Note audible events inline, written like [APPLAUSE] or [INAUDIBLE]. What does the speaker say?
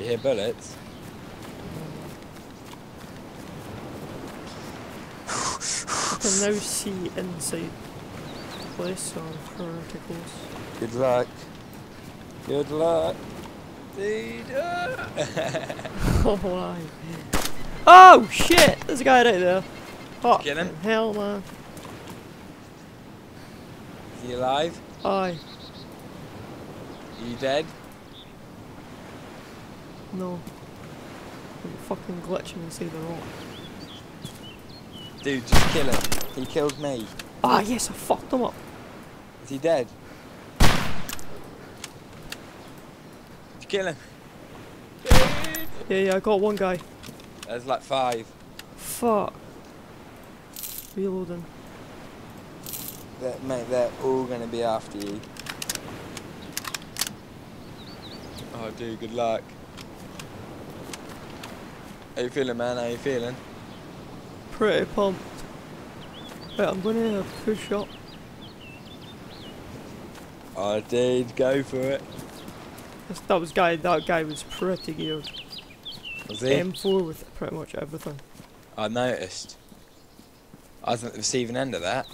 of bullets. I can now see inside the place, on close. Good luck. Good luck. Dude. [LAUGHS] Oh. Oh shit! There's a guy right there. Oh, Get him? hell man. Is he alive? Aye. Are you dead? No. Fucking glitching inside the rock. Dude, just kill him. He killed me. Ah yes, I fucked him up. Is he dead? Did you kill him? Yeah, yeah, I got one guy. There's like five. Fuck. Reloading. That, mate, they're all gonna be after you. Oh, dude, good luck. How you feeling, man? How you feeling? Pretty pumped. Right, I'm gonna push up. I did go for it. That was guy. That guy was pretty geared. Was he? M4 with pretty much everything. I noticed. I was at the receiving end of that.